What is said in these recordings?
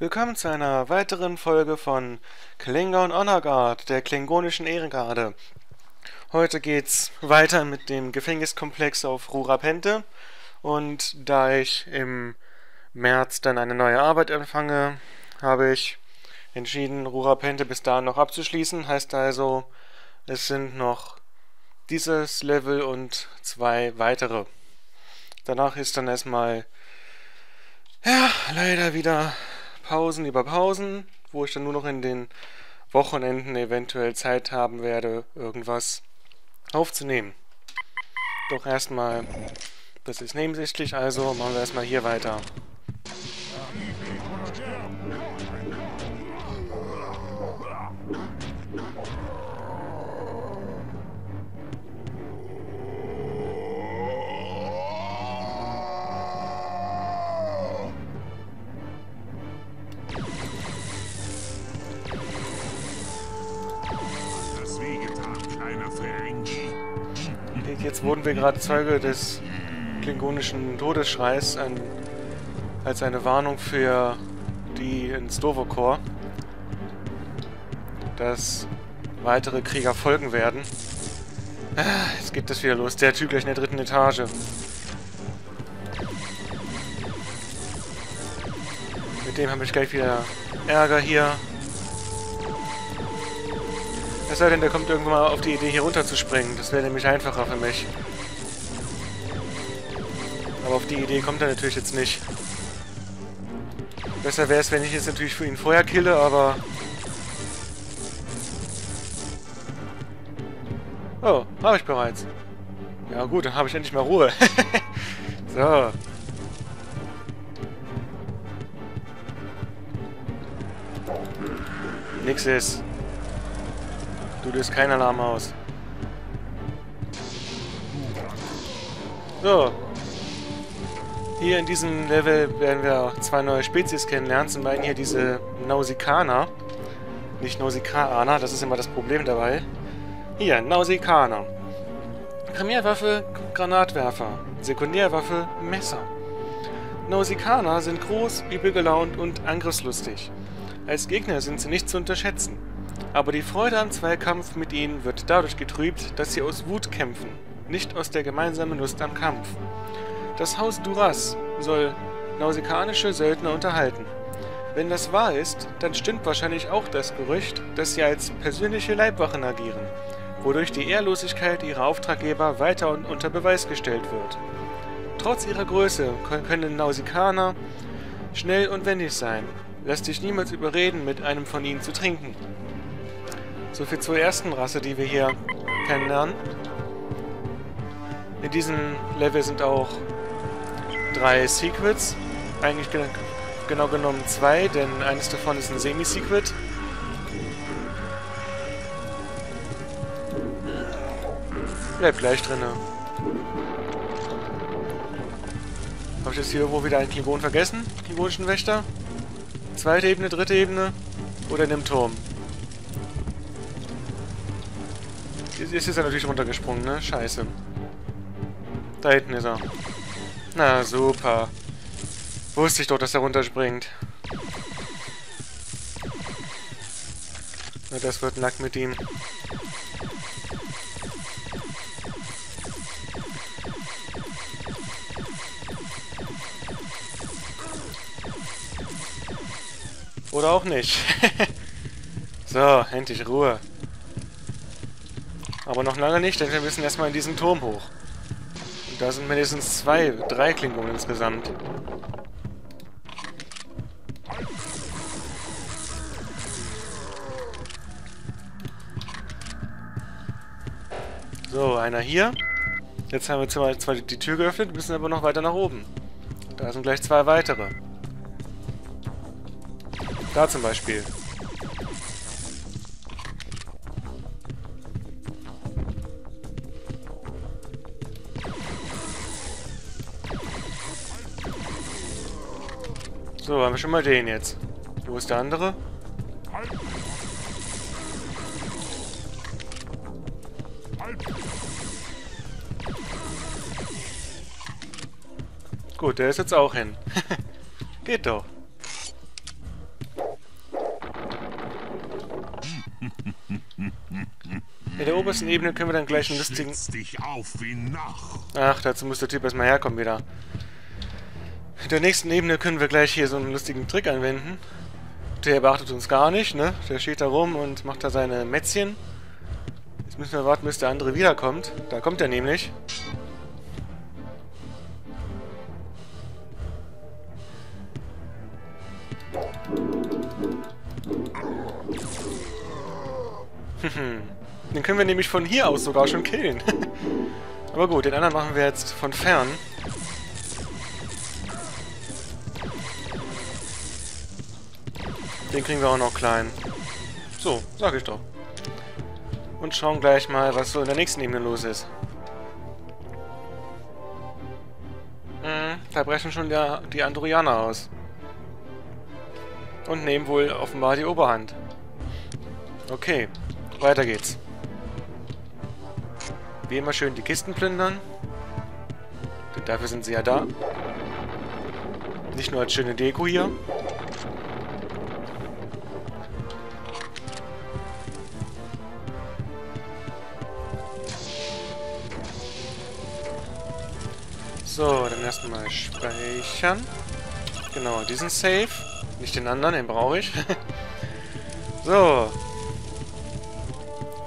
Willkommen zu einer weiteren Folge von Klingon Honor Guard, der klingonischen Ehrengarde. Heute geht's weiter mit dem Gefängniskomplex auf Rurapente und da ich im März dann eine neue Arbeit empfange, habe ich entschieden, Rurapente bis dahin noch abzuschließen. Heißt also, es sind noch dieses Level und zwei weitere. Danach ist dann erstmal ja, leider wieder Pausen über Pausen, wo ich dann nur noch in den Wochenenden eventuell Zeit haben werde, irgendwas aufzunehmen. Doch erstmal, das ist nebensächlich, also machen wir erstmal hier weiter. Jetzt wurden wir gerade Zeuge des klingonischen Todesschreis ein, als eine Warnung für die ins Dovo-Korps, dass weitere Krieger folgen werden. Ah, jetzt geht das wieder los. Der Typ gleich in der dritten Etage. Mit dem habe ich gleich wieder Ärger hier. Sei denn, der kommt irgendwann mal auf die Idee, hier runterzuspringen. Das wäre nämlich einfacher für mich. Aber auf die Idee kommt er natürlich jetzt nicht. Besser wäre es, wenn ich jetzt natürlich für ihn vorher kille, aber... Oh, habe ich bereits. Ja gut, dann habe ich endlich mal Ruhe. so. Nix ist. Du löst keinen Alarm aus. So. Hier in diesem Level werden wir zwei neue Spezies kennenlernen. Zum einen hier diese Nausikaner. Nicht Nausikaner, das ist immer das Problem dabei. Hier, Nausikaner. Primärwaffe, Granatwerfer. Sekundärwaffe, Messer. Nausikaner sind groß, übel gelaunt und angriffslustig. Als Gegner sind sie nicht zu unterschätzen. Aber die Freude am Zweikampf mit ihnen wird dadurch getrübt, dass sie aus Wut kämpfen, nicht aus der gemeinsamen Lust am Kampf. Das Haus Duras soll nausikanische Söldner unterhalten. Wenn das wahr ist, dann stimmt wahrscheinlich auch das Gerücht, dass sie als persönliche Leibwachen agieren, wodurch die Ehrlosigkeit ihrer Auftraggeber weiter unter Beweis gestellt wird. Trotz ihrer Größe können Nausikaner schnell und wendig sein. Lass dich niemals überreden, mit einem von ihnen zu trinken. So viel zur ersten Rasse, die wir hier kennenlernen. In diesem Level sind auch drei Secrets. Eigentlich ge genau genommen zwei, denn eines davon ist ein Semi-Secret. Bleibt gleich drinne. Habe ich jetzt hier irgendwo wieder einen Klingon vergessen? Klingonischen Wächter? Zweite Ebene, dritte Ebene? Oder in dem Turm? Jetzt ist er natürlich runtergesprungen, ne? Scheiße. Da hinten ist er. Na, super. Wusste ich doch, dass er runterspringt. Na, das wird nackt mit ihm. Oder auch nicht. so, endlich Ruhe. Aber noch lange nicht, denn wir müssen erstmal in diesen Turm hoch. Und da sind mindestens zwei, drei Klingonen insgesamt. So, einer hier. Jetzt haben wir zwar, zwar die Tür geöffnet, müssen aber noch weiter nach oben. Da sind gleich zwei weitere. Da zum Beispiel. So, haben wir schon mal den jetzt. Wo ist der andere? Gut, der ist jetzt auch hin. Geht doch. In der obersten Ebene können wir dann gleich einen lustigen... Ach, dazu muss der Typ erstmal herkommen wieder. In der nächsten Ebene können wir gleich hier so einen lustigen Trick anwenden. Der beachtet uns gar nicht, ne? Der steht da rum und macht da seine Mätzchen. Jetzt müssen wir warten, bis der andere wiederkommt. Da kommt er nämlich. den können wir nämlich von hier aus sogar schon killen. Aber gut, den anderen machen wir jetzt von fern. Den kriegen wir auch noch klein. So, sag ich doch. Und schauen gleich mal, was so in der nächsten Ebene los ist. Hm, da brechen schon der, die Andorianer aus. Und nehmen wohl offenbar die Oberhand. Okay, weiter geht's. Wie immer schön die Kisten plündern. Denn dafür sind sie ja da. Nicht nur als schöne Deko hier. So, dann erstmal speichern. Genau, diesen Save. Nicht den anderen, den brauche ich. so.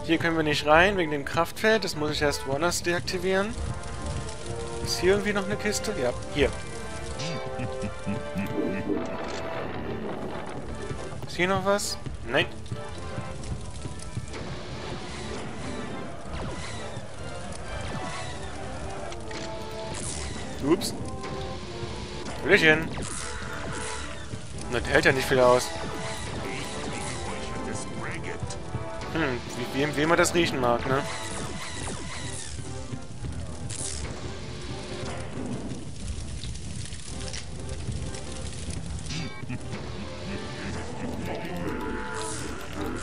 Hier können wir nicht rein, wegen dem Kraftfeld. Das muss ich erst woanders deaktivieren. Ist hier irgendwie noch eine Kiste? Ja, hier. Ist hier noch was? Nein. Ups. Hallöchen. Das hält ja nicht viel aus. Hm, wie, wie man das riechen mag, ne?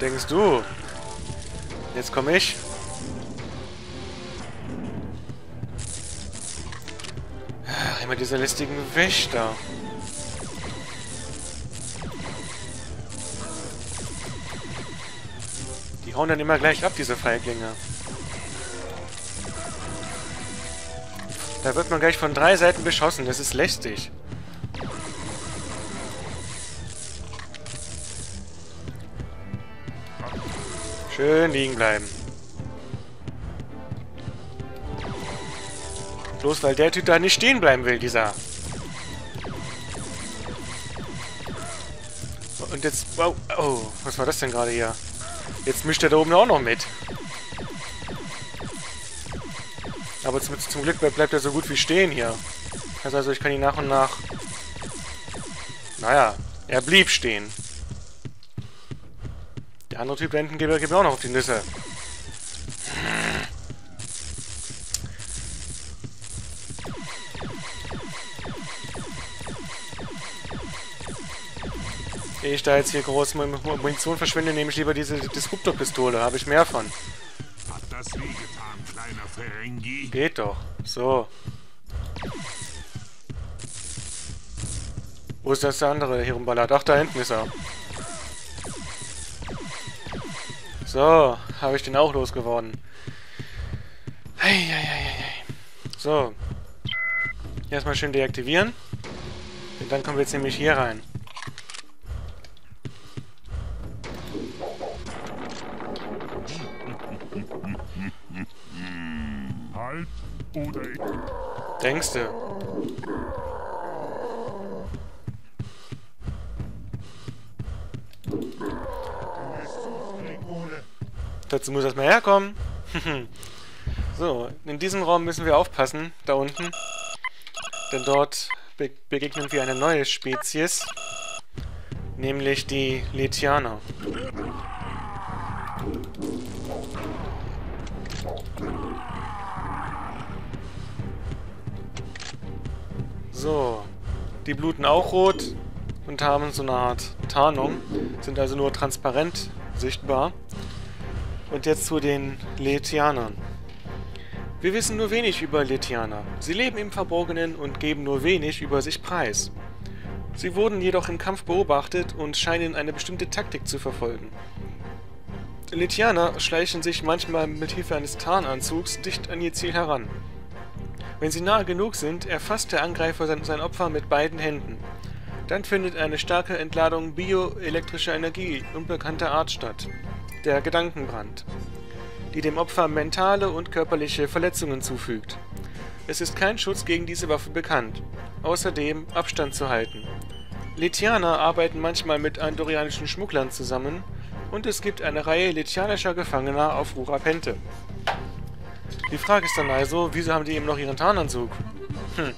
Denkst du? Jetzt komme ich. Diese lästigen Wächter. Die hauen dann immer gleich ab, diese Feiglinge. Da wird man gleich von drei Seiten beschossen. Das ist lästig. Schön liegen bleiben. Bloß weil der Typ da nicht stehen bleiben will, dieser. Und jetzt... Oh, oh, was war das denn gerade hier? Jetzt mischt er da oben auch noch mit. Aber zum, zum Glück bleibt er so gut wie stehen hier. Also ich kann ihn nach und nach... Naja, er blieb stehen. Der andere Typ da hinten geht, geht auch noch auf die Nüsse. Ehe ich da jetzt hier groß Munition verschwinde, nehme ich lieber diese Disruptor-Pistole. Habe ich mehr von. Hat das wehgetan, kleiner Ferengi? Geht doch. So. Wo ist das der andere, der hier rumballert? Ach, da hinten ist er. So, habe ich den auch losgeworden. Eieieiei. So. Erstmal schön deaktivieren. Und dann kommen wir jetzt nämlich hier rein. Halb oder ich. Denkst du? Dazu muss erstmal herkommen. so, in diesem Raum müssen wir aufpassen, da unten. Denn dort be begegnen wir eine neue Spezies. Nämlich die Letianer. So. Die bluten auch rot und haben so eine Art Tarnung, sind also nur transparent sichtbar. Und jetzt zu den Letianern. Wir wissen nur wenig über Letianer. Sie leben im Verborgenen und geben nur wenig über sich preis. Sie wurden jedoch im Kampf beobachtet und scheinen eine bestimmte Taktik zu verfolgen. Litianer schleichen sich manchmal mit Hilfe eines Tarnanzugs dicht an ihr Ziel heran. Wenn sie nahe genug sind, erfasst der Angreifer sein, Opfer mit beiden Händen. Dann findet eine starke Entladung bioelektrischer Energie unbekannter Art statt, der Gedankenbrand, die dem Opfer mentale und körperliche Verletzungen zufügt. Es ist kein Schutz gegen diese Waffe bekannt. Außerdem Abstand zu halten. Litianer arbeiten manchmal mit andorianischen Schmugglern zusammen und es gibt eine Reihe litianischer Gefangener auf Rurapente. Die Frage ist dann also, wieso haben die eben noch ihren Tarnanzug? Hm.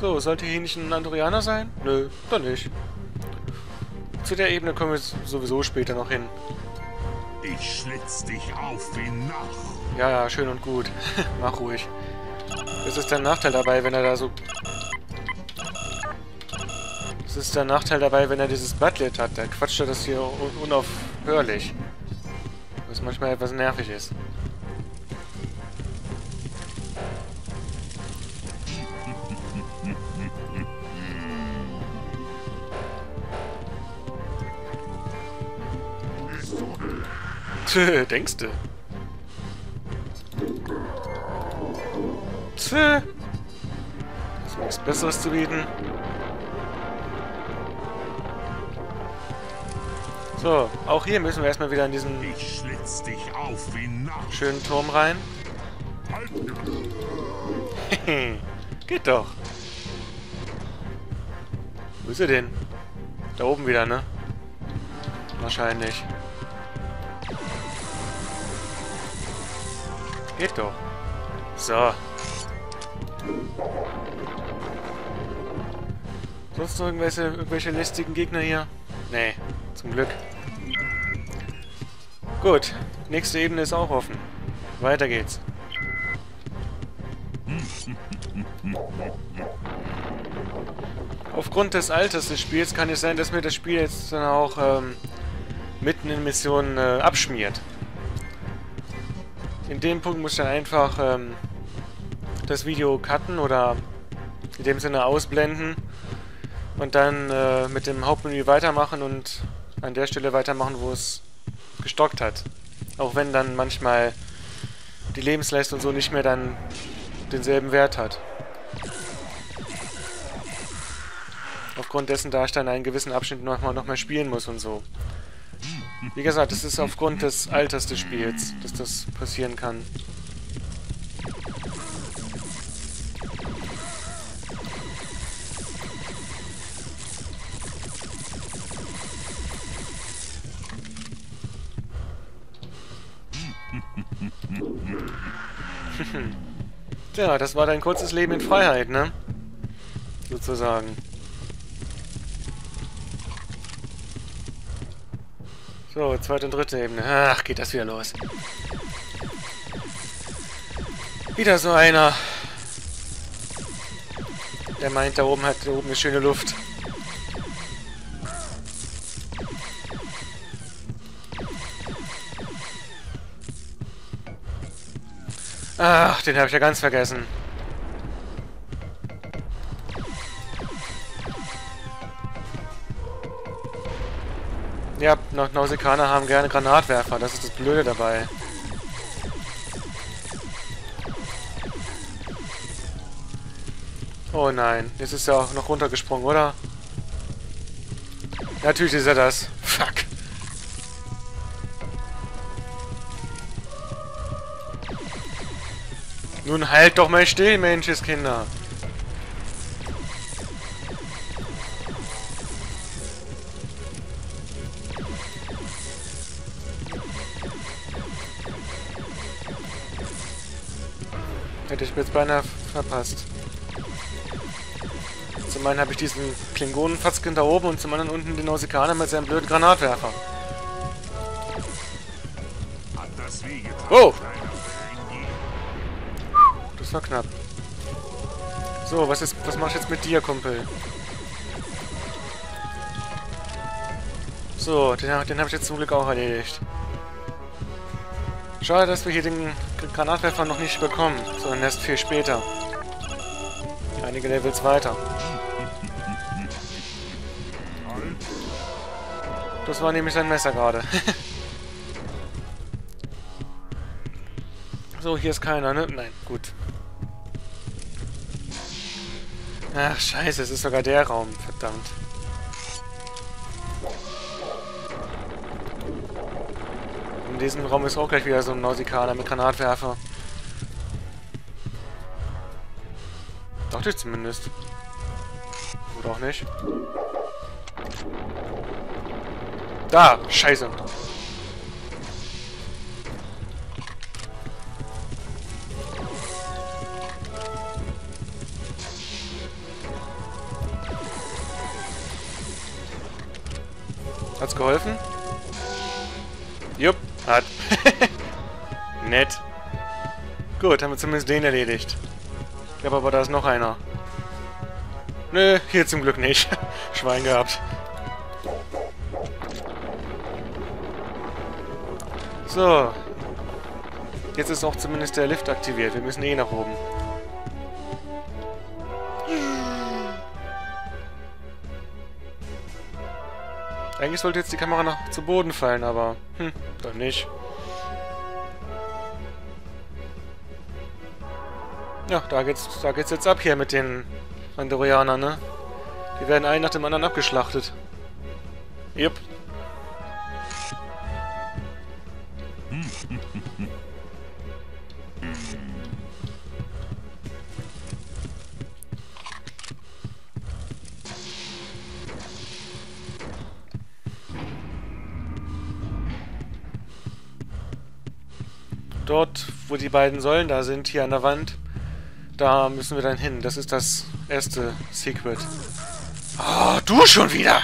So, sollte hier nicht ein Andorianer sein? Nö, dann nicht. Zu der Ebene kommen wir sowieso später noch hin. Ich schlitz dich auf wie Nacht. Ja, ja, schön und gut. Mach ruhig. Das ist der Nachteil dabei, wenn er da so... Das ist der Nachteil dabei, wenn er dieses Butlet hat. Da quatscht er das hier un unaufhörlich. Was manchmal etwas nervig ist. Tö, denkst du? Tö. Ist nichts Besseres zu bieten. So, auch hier müssen wir erstmal wieder in diesen schönen Turm rein. Geht doch. Wo ist er denn? Da oben wieder, ne? Wahrscheinlich. Geht doch. So. Sonst noch irgendwelche, irgendwelche lästigen Gegner hier? Nee, zum Glück. Gut, nächste Ebene ist auch offen. Weiter geht's. Aufgrund des Alters des Spiels kann es sein, dass mir das Spiel jetzt dann auch ähm, mitten in Missionen äh, abschmiert. In dem Punkt muss ich dann einfach ähm, das Video cutten oder in dem Sinne ausblenden und dann äh, mit dem Hauptmenü weitermachen und an der Stelle weitermachen, wo es gestockt hat. Auch wenn dann manchmal die Lebensleistung so nicht mehr dann denselben Wert hat. Aufgrund dessen, da ich dann einen gewissen Abschnitt nochmal noch mal spielen muss und so. Wie gesagt, es ist aufgrund des Alters des Spiels, dass das passieren kann. Tja, das war dein kurzes Leben in Freiheit, ne? Sozusagen. So, zweite und dritte Ebene. Ach, geht das wieder los. Wieder so einer. Der meint, da oben hat da oben eine schöne Luft. Ach, den habe ich ja ganz vergessen. Ja, Nausikaner haben gerne Granatwerfer, das ist das Blöde dabei. Oh nein, jetzt ist er auch noch runtergesprungen, oder? Natürlich ist er das. Nun halt doch mal still, Menschenskinder. Hätte ich mir jetzt beinahe verpasst. Zum einen habe ich diesen Klingonenfatzken da oben und zum anderen unten den Nausikaner mit seinem blöden Granatwerfer. Oh! War knapp. So, was ist, was mach ich jetzt mit dir, Kumpel? So, den, den habe ich jetzt zum Glück auch erledigt. Schade, dass wir hier den Granatwerfer noch nicht bekommen, sondern erst viel später. Einige Levels weiter. Das war nämlich sein Messer gerade. so, hier ist keiner, ne? Nein, gut. Ach, scheiße, es ist sogar der Raum. Verdammt. In diesem Raum ist auch gleich wieder so ein Nausikaner mit Granatwerfer. Dachte ich zumindest. Oder auch nicht. Da! Scheiße! Hat's geholfen? Jupp, hat. Nett. Gut, haben wir zumindest den erledigt. Ich glaube aber, da ist noch einer. Nö, hier zum Glück nicht. Schwein gehabt. So. Jetzt ist auch zumindest der Lift aktiviert. Wir müssen eh nach oben. Eigentlich sollte jetzt die Kamera noch zu Boden fallen, aber hm, doch nicht. Ja, da geht's, da geht's jetzt ab hier mit den Andorianern, ne? Die werden einen nach dem anderen abgeschlachtet. Jupp. Dort, wo die beiden Säulen da sind, hier an der Wand, da müssen wir dann hin. Das ist das erste Secret. Oh, du schon wieder!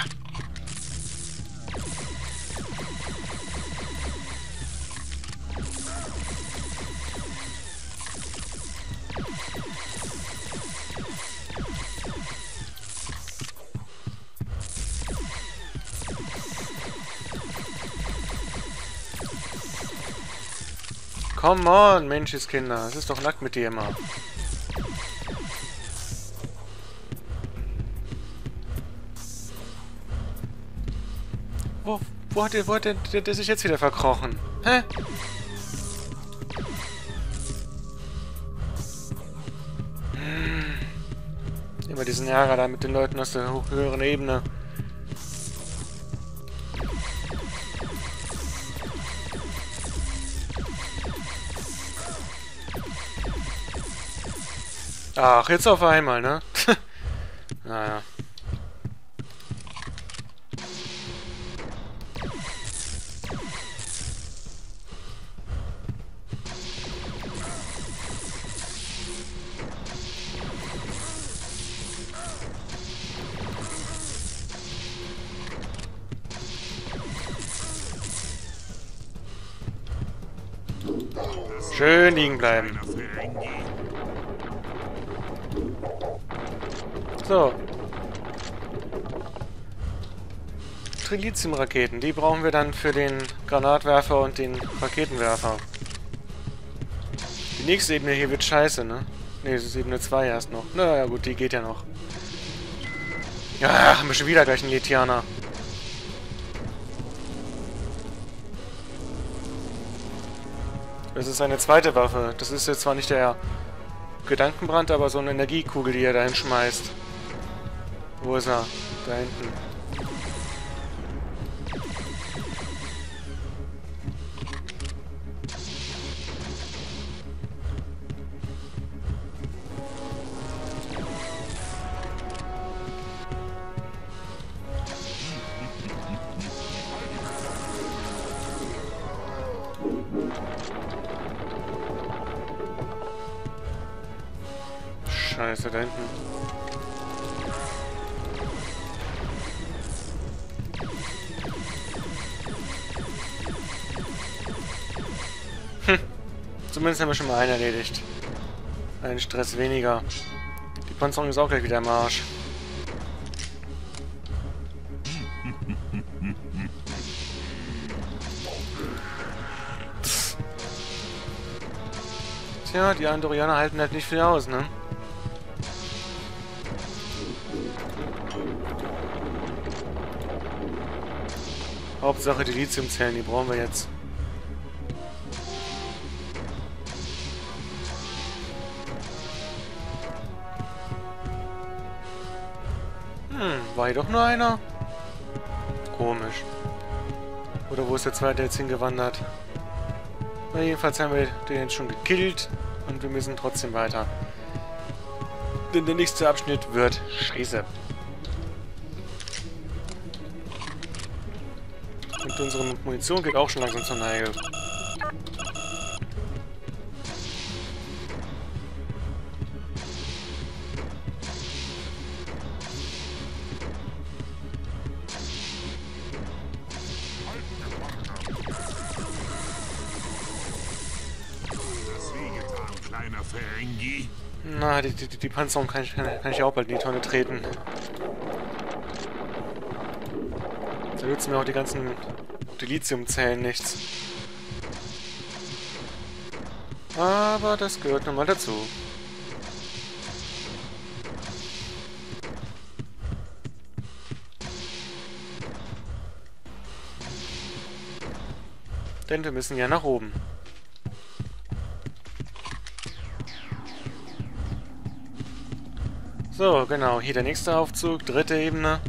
Come on, Menschenskinder. Es ist doch nackt mit dir immer. Wo, wo hat der, wo hat der, der, der sich jetzt wieder verkrochen? Hä? Hm. Immer diesen Ärger da mit den Leuten aus der höheren Ebene. Ach, jetzt auf einmal, ne? naja. Schön liegen bleiben. So. Trilithium-Raketen, die brauchen wir dann für den Granatwerfer und den Raketenwerfer. Die nächste Ebene hier wird scheiße, ne? Ne, das ist Ebene 2 erst noch. Naja gut, die geht ja noch. Ja, haben wir schon wieder gleich einen Letianer. Das ist eine zweite Waffe. Das ist jetzt zwar nicht der Gedankenbrand, aber so eine Energiekugel, die er dahin schmeißt. Wo ist er? Da hinten. Zumindest haben wir schon mal einen erledigt. Ein Stress weniger. Die Panzerung ist auch gleich wieder im Arsch. Tja, die Andorianer halten halt nicht viel aus, ne? Hauptsache die Lithiumzellen, die brauchen wir jetzt. Hier doch nur einer? Komisch. Oder wo ist der zweite jetzt hingewandert? Na, jedenfalls haben wir den jetzt schon gekillt und wir müssen trotzdem weiter. Denn der nächste Abschnitt wird scheiße. Und unsere Munition geht auch schon langsam zur Neige. Die, die, die Panzerung kann ich, kann ich auch bald in die Tonne treten. Da nützen mir auch die ganzen Dilithiumzellen nichts. Aber das gehört nun mal dazu. Denn wir müssen ja nach oben. So, genau. Hier der nächste Aufzug. Dritte Ebene.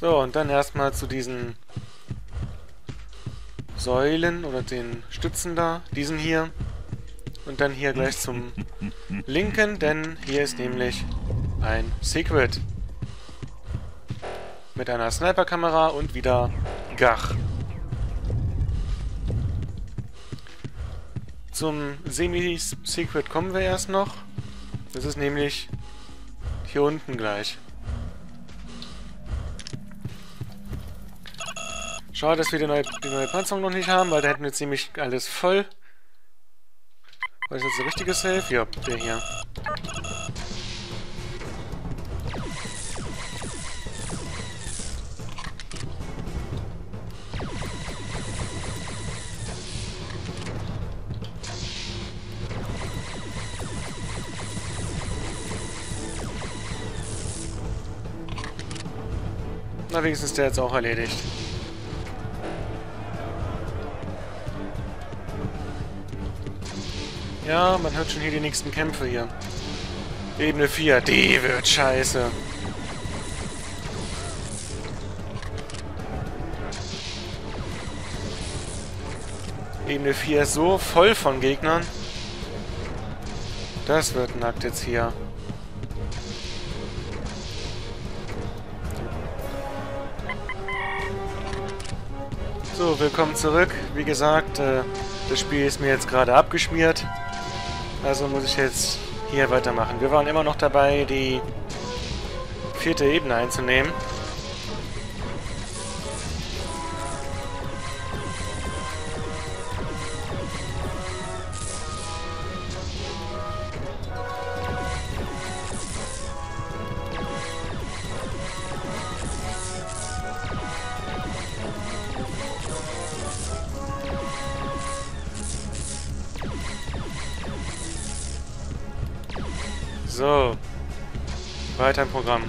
So, und dann erstmal zu diesen Säulen oder den Stützen da. Diesen hier. Und dann hier gleich zum linken, denn hier ist nämlich ein Secret. Mit einer Sniperkamera und wieder Gach. Zum Semi-Secret kommen wir erst noch. Das ist nämlich hier unten gleich. Schade, dass wir die neue, die neue Panzerung noch nicht haben, weil da hätten wir jetzt ziemlich alles voll. Was ist jetzt der richtige Safe? Ja, der hier. Na, wenigstens ist der jetzt auch erledigt. Ja, man hört schon hier die nächsten Kämpfe hier. Ebene 4, die wird scheiße. Ebene 4 ist so voll von Gegnern. Das wird nackt jetzt hier. So, willkommen zurück. Wie gesagt, äh, das Spiel ist mir jetzt gerade abgeschmiert. Also muss ich jetzt hier weitermachen. Wir waren immer noch dabei, die vierte Ebene einzunehmen. So. Weiter im Programm.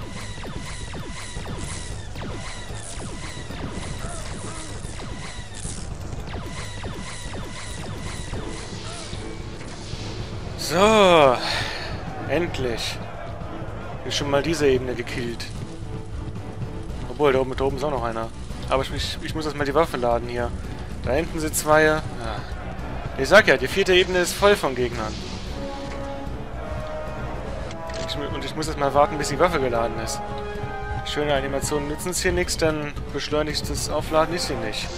So. Endlich. Ist schon mal diese Ebene gekillt. Obwohl, da oben, da oben ist auch noch einer. Aber ich, ich, ich muss erstmal die Waffe laden hier. Da hinten sind zwei. Ja. Ich sag ja, die vierte Ebene ist voll von Gegnern. Und ich muss jetzt mal warten, bis die Waffe geladen ist. Schöne Animationen nützen es hier nichts, dann beschleunigt das Aufladen ist hier nicht.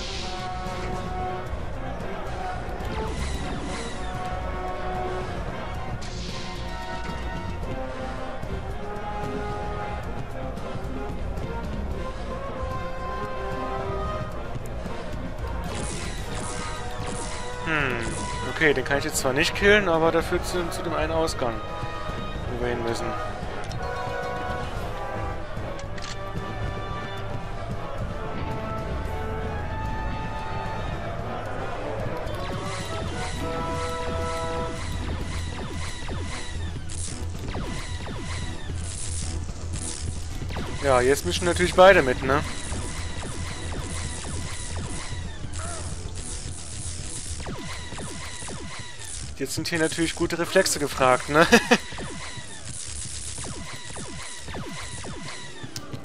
Hm, okay, den kann ich jetzt zwar nicht killen, aber dafür zu, zu dem einen Ausgang wo wir hin müssen. Ja, jetzt mischen natürlich beide mit, ne? Jetzt sind hier natürlich gute Reflexe gefragt, ne?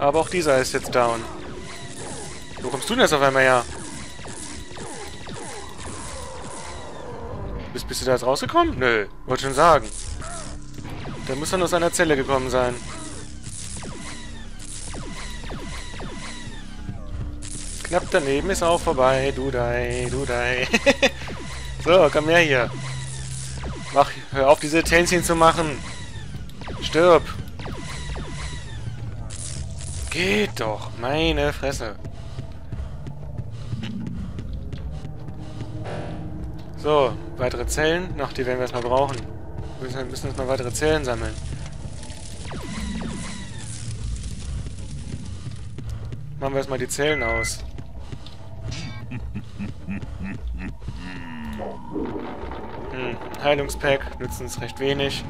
Aber auch dieser ist jetzt down. Wo kommst du denn jetzt auf einmal her? Bist, bist du da jetzt rausgekommen? Nö, wollte schon sagen. Der muss dann aus seiner Zelle gekommen sein. Knapp daneben ist auch vorbei. Du dei, du dei. so, komm her hier. Mach, hör auf, diese Tänzchen zu machen. Stirb. Geht doch. Meine Fresse. So, weitere Zellen. Noch, die werden wir erstmal brauchen. Wir müssen, müssen erstmal weitere Zellen sammeln. Machen wir erstmal die Zellen aus. Hm, Heilungspack nützt uns recht wenig.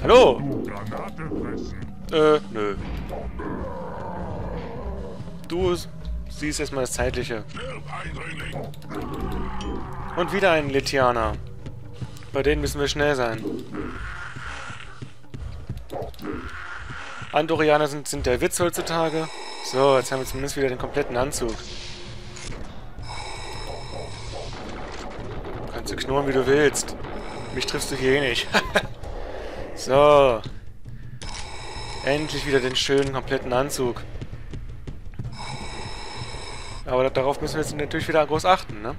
Hallo! Granate fressen. Äh, nö. Du siehst erstmal das Zeitliche. Und wieder ein Letianer. Bei denen müssen wir schnell sein. Andorianer sind, sind der Witz heutzutage. So, jetzt haben wir zumindest wieder den kompletten Anzug. Kannst du knurren, wie du willst. Mich triffst du hier eh nicht. so. Endlich wieder den schönen, kompletten Anzug. Aber darauf müssen wir jetzt natürlich wieder groß achten, ne?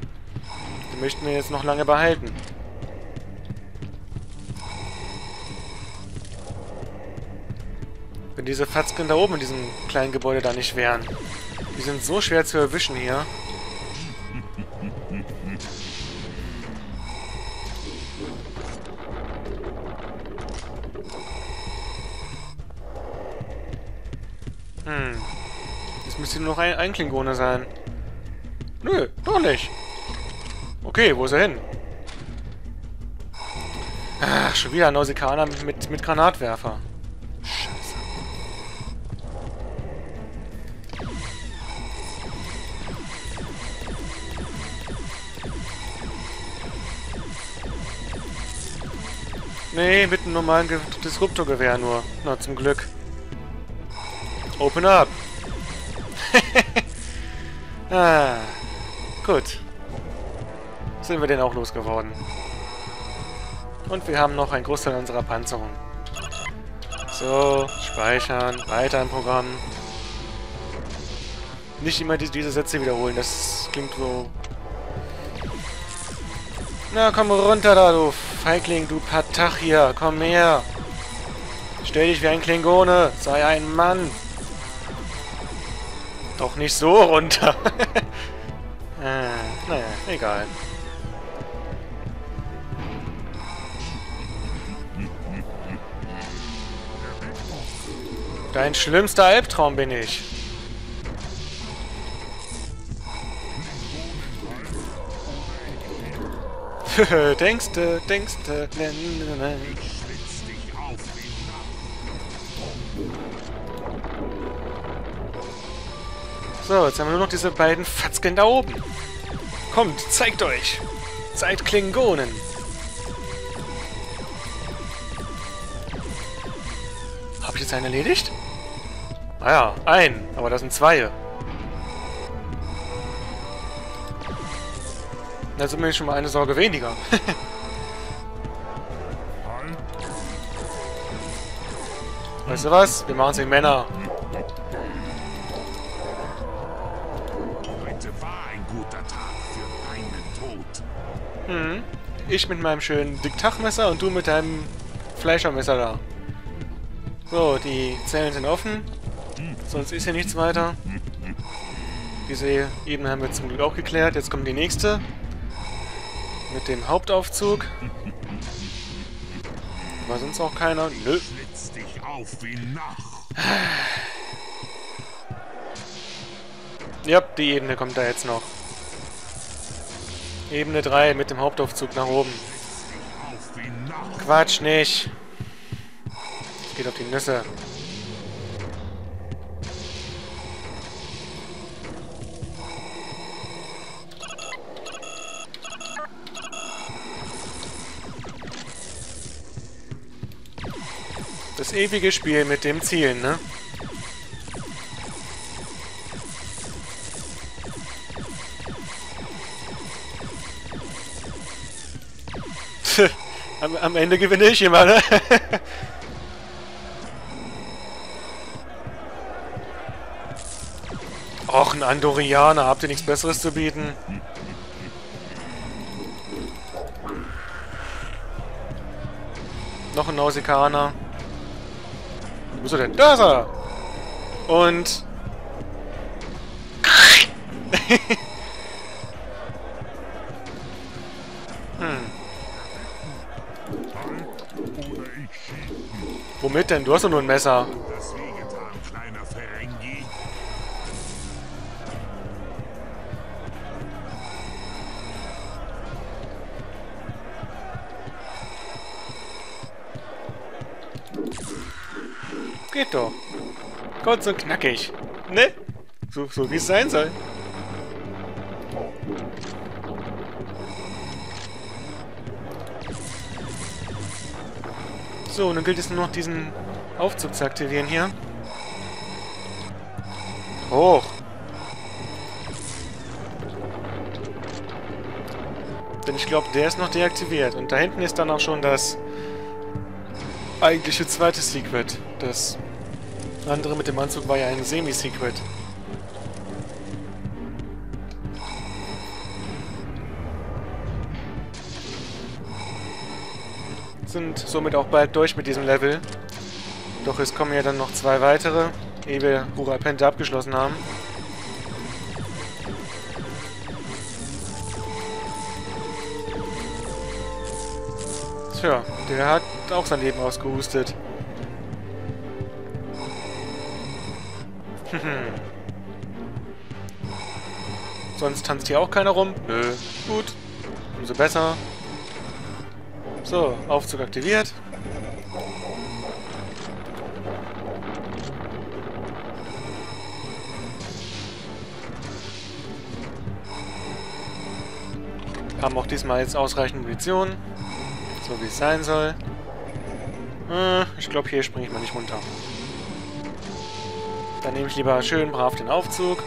Den möchten wir jetzt noch lange behalten. Wenn diese Fatzken da oben in diesem kleinen Gebäude da nicht wären. Die sind so schwer zu erwischen hier. Hm. Müsste nur noch ein, ein Klingone sein. Nö, doch nicht. Okay, wo ist er hin? Ach, schon wieder ein Nausikaner mit, mit Granatwerfer. Scheiße. Nee, mit einem normalen Ge Disruptorgewehr nur. Na, zum Glück. Open up. Ah, gut. Sind wir den auch losgeworden. Und wir haben noch einen Großteil unserer Panzerung. So, speichern, weiter im Programm. Nicht immer die, diese Sätze wiederholen, das klingt so... Na, komm runter da, du Feigling, du Patach hier, komm her. Stell dich wie ein Klingone, sei ein Mann. Doch nicht so runter. äh, naja, egal. Dein schlimmster Albtraum bin ich. denkste, denkste, ne, ne, So, jetzt haben wir nur noch diese beiden Fatzken da oben. Kommt, zeigt euch. Seid Klingonen. Habe ich jetzt einen erledigt? Ah ja, ein. Aber das sind zwei. Da sind wir schon mal eine Sorge weniger. Weißt du was? Wir machen es wie Männer. Heute war ein guter Tag für deinen Tod. Hm. Ich mit meinem schönen Diktachmesser und du mit deinem Fleischermesser da. So, die Zellen sind offen. Sonst ist hier nichts weiter. Diese Ebene haben wir zum Glück auch geklärt. Jetzt kommt die nächste. Mit dem Hauptaufzug. War sonst auch keiner? Nö. Schlitz dich auf wie Nacht. Ja, die Ebene kommt da jetzt noch. Ebene 3 mit dem Hauptaufzug nach oben. Quatsch nicht. Geht auf die Nüsse. Das ewige Spiel mit dem Zielen, ne? Am, am Ende gewinne ich immer, ne? Och, ein Andorianer. Habt ihr nichts Besseres zu bieten? Noch ein Nausikaner. Wo ist er denn? Da ist er! Und... Womit denn? Du hast doch nur ein Messer. Geht doch. Kurz und knackig. Ne? So, so wie es sein soll. So, dann gilt es nur noch diesen Aufzug zu aktivieren hier. Hoch. Denn ich glaube, der ist noch deaktiviert. Und da hinten ist dann auch schon das eigentliche zweite Secret. Das andere mit dem Anzug war ja ein Semi-Secret. Sind somit auch bald durch mit diesem Level. Doch es kommen ja dann noch zwei weitere, ehe wir Hura Pente abgeschlossen haben. Tja, der hat auch sein Leben ausgehustet. Sonst tanzt hier auch keiner rum? Nö. Gut. Umso besser. So, Aufzug aktiviert. Haben auch diesmal jetzt ausreichend Munition. So wie es sein soll. Äh, ich glaube, hier springe ich mal nicht runter. Dann nehme ich lieber schön brav den Aufzug.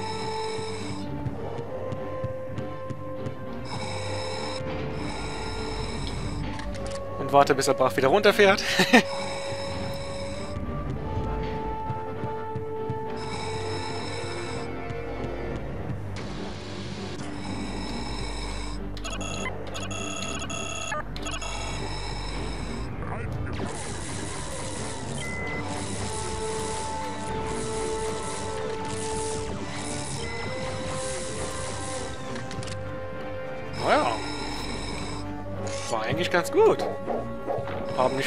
Und warte, bis er brav wieder runterfährt.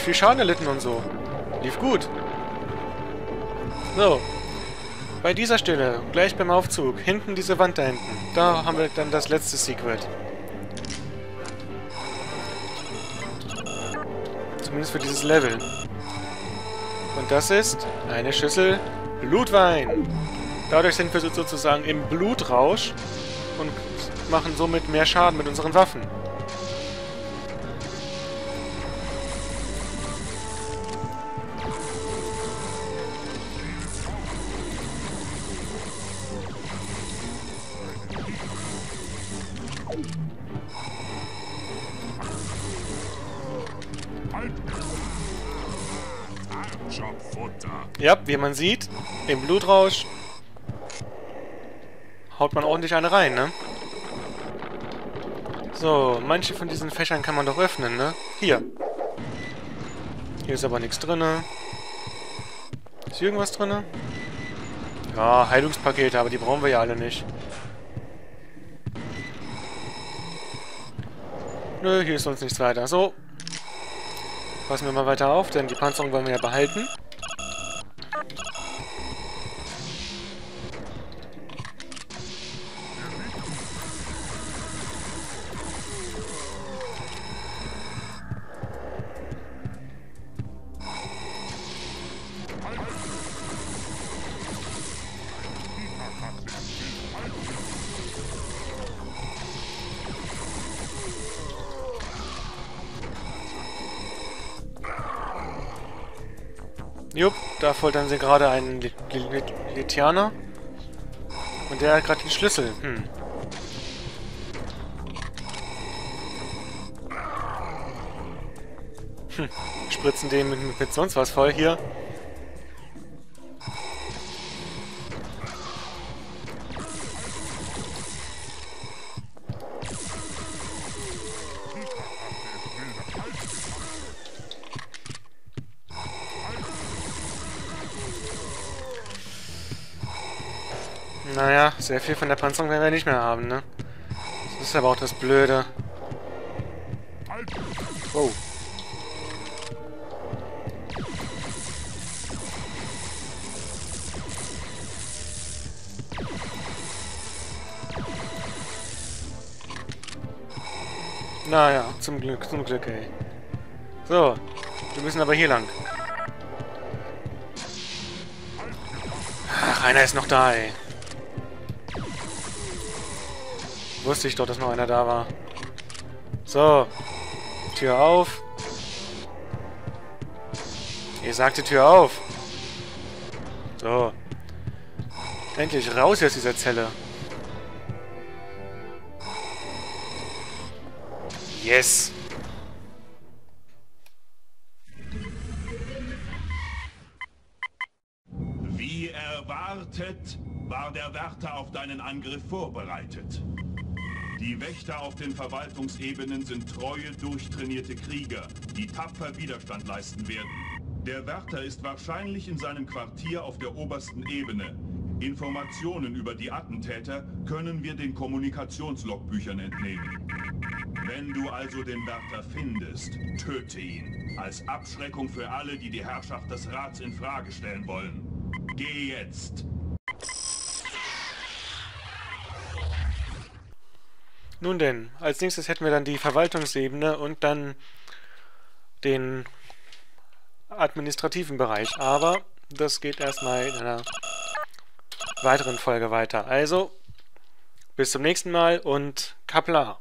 nicht viel Schaden erlitten und so. Lief gut. So. Bei dieser Stelle, gleich beim Aufzug, hinten diese Wand da hinten. Da haben wir dann das letzte Secret. Zumindest für dieses Level. Und das ist eine Schüssel Blutwein. Dadurch sind wir sozusagen im Blutrausch und machen somit mehr Schaden mit unseren Waffen. Ja, wie man sieht, im Blutrausch haut man ordentlich eine rein, ne? So, manche von diesen Fächern kann man doch öffnen, ne? Hier. Hier ist aber nichts drinne. Ist hier irgendwas drinne? Ja, Heilungspakete, aber die brauchen wir ja alle nicht. Nö, hier ist sonst nichts weiter. So. Passen wir mal weiter auf, denn die Panzerung wollen wir ja behalten. Foltern sie gerade einen Litianer. Und der hat gerade den Schlüssel. Hm. Hm. Spritzen den mit, mit sonst was voll hier. Sehr viel von der Panzerung werden wir nicht mehr haben, ne? Das ist aber auch das Blöde. Wow. Naja, zum Glück, zum Glück, ey. So, wir müssen aber hier lang. Ach, einer ist noch da, ey. Wusste ich doch, dass noch einer da war. So. Tür auf. Ihr sagt die Tür auf. So. Endlich raus aus dieser Zelle. Yes. Wie erwartet, war der Wärter auf deinen Angriff vorbereitet. Die Wächter auf den Verwaltungsebenen sind treue, durchtrainierte Krieger, die tapfer Widerstand leisten werden. Der Wärter ist wahrscheinlich in seinem Quartier auf der obersten Ebene. Informationen über die Attentäter können wir den Kommunikationslog-Büchern entnehmen. Wenn du also den Wärter findest, töte ihn. Als Abschreckung für alle, die die Herrschaft des Rats in Frage stellen wollen. Geh jetzt. Nun denn, als nächstes hätten wir dann die Verwaltungsebene und dann den administrativen Bereich. Aber das geht erstmal in einer weiteren Folge weiter. Also, bis zum nächsten Mal und Kapla.